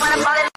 Wanna